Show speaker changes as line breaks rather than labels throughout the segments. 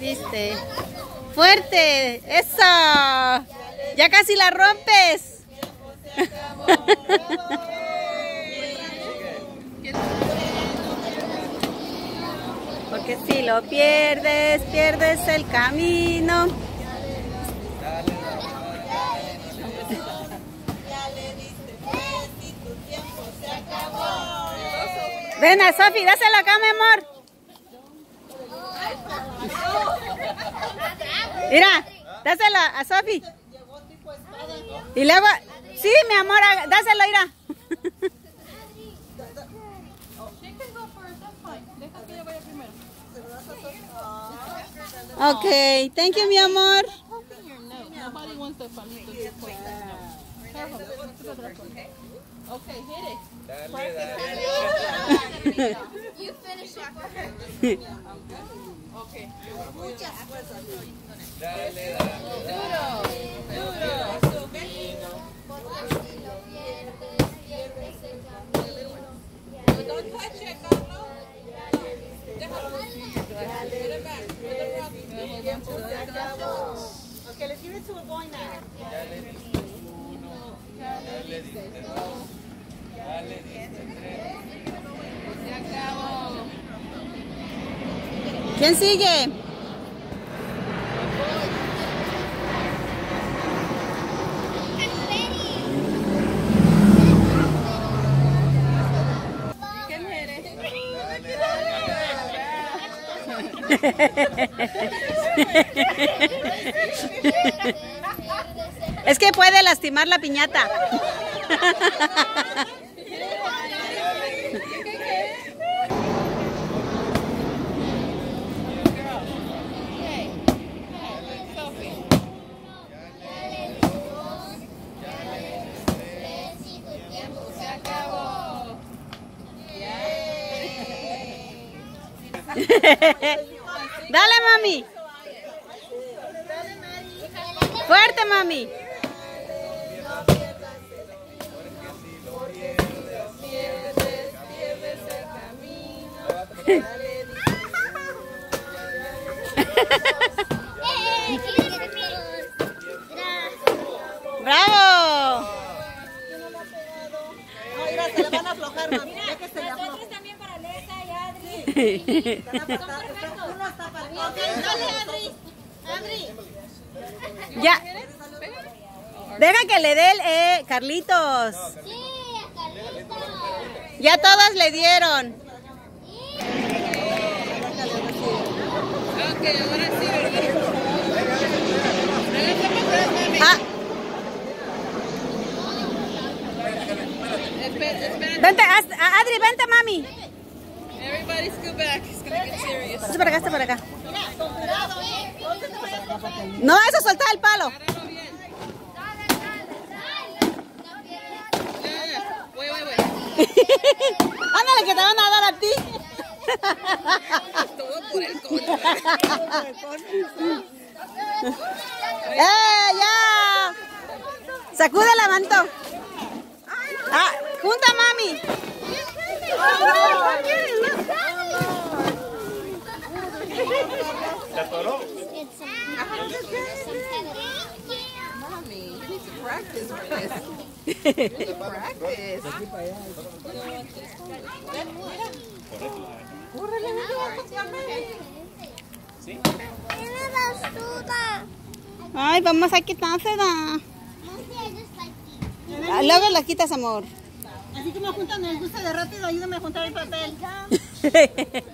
Viste. Fuerte. Eso. Ya casi la rompes. Porque si lo pierdes, pierdes el camino. Ven a Sofi, dáselo acá, mi amor. Mira, dáselo a Sofi. Y luego, sí, mi amor, dáselo, mira. Ok, thank you, mi amor.
Okay, hit it.
You finish it for her. Porque si lo pierdes, pierdes el camino.
Don't touch it, Carlos.
Okay, let's give it to a boy now.
Se
¿Quién sigue? Es que puede lastimar la piñata. Dale, mami. Fuerte, mami.
¡Eh! ¿Quieres que Gracias.
¡Bravo!
Ya.
Deja que le dé el eh, Carlitos. Ya todas le dieron. Ah, vente, Adri, vente, mami.
Everybody scoot back. It's gonna get serious.
Hazte para acá, hazte para acá. No, eso soltar el palo.
Wait.
Ándale, que te van a dar a ti.
Todo por el coño.
¡Eh, ya! Sacude la manto. Ah, junta, mami.
Mommy, you need to practice for this.
Ay, vamos a quitársela. Luego la quitas, amor.
Así que me juntan el gusto de rápido, ayúdame a juntar el papel.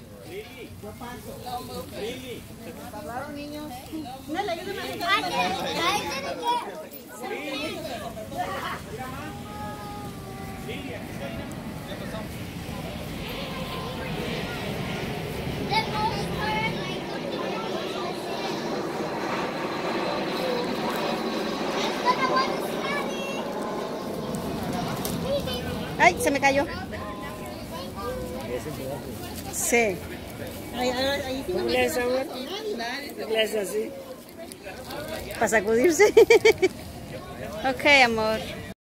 Dale, ayúdame a juntar el papel.
Ay, se me cayó. Sí.
Así.
Para sacudirse. ok, amor.